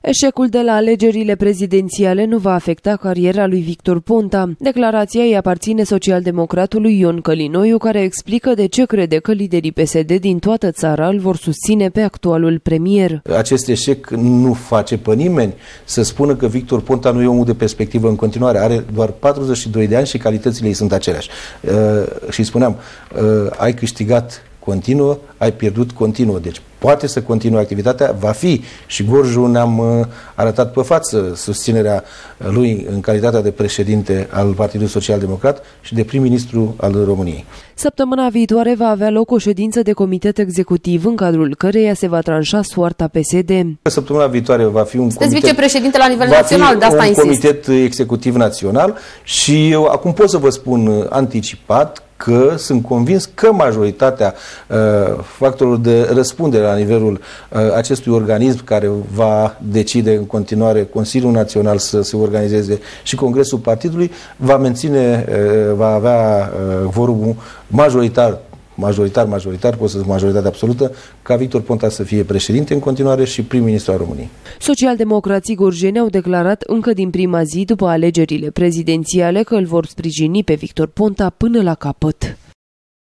Eșecul de la alegerile prezidențiale nu va afecta cariera lui Victor Ponta. Declarația îi aparține socialdemocratului Ion Călinoiu, care explică de ce crede că liderii PSD din toată țara îl vor susține pe actualul premier. Acest eșec nu face pe nimeni să spună că Victor Ponta nu e omul de perspectivă în continuare. Are doar 42 de ani și calitățile ei sunt aceleași. Uh, și spuneam, uh, ai câștigat continuă, ai pierdut continuă. Deci poate să continue activitatea, va fi și Gorju ne-am uh, arătat pe față susținerea lui în calitatea de președinte al Partidului Social Democrat și de prim-ministru al României. Săptămâna viitoare va avea loc o ședință de comitet executiv în cadrul căreia se va tranșa soarta PSD. Săptămâna viitoare va fi un Sunteți comitet, vicepreședinte la nivel va național, de asta un insist. comitet executiv național și eu acum pot să vă spun uh, anticipat că sunt convins că majoritatea uh, factorilor de răspundere la nivelul uh, acestui organism care va decide în continuare Consiliul Național să se organizeze și Congresul Partidului va menține, uh, va avea uh, vorumul majoritar majoritar, majoritar, pot să zic majoritate absolută, ca Victor Ponta să fie președinte în continuare și prim-ministru al României. Socialdemocrații gorjeni au declarat încă din prima zi după alegerile prezidențiale că îl vor sprijini pe Victor Ponta până la capăt.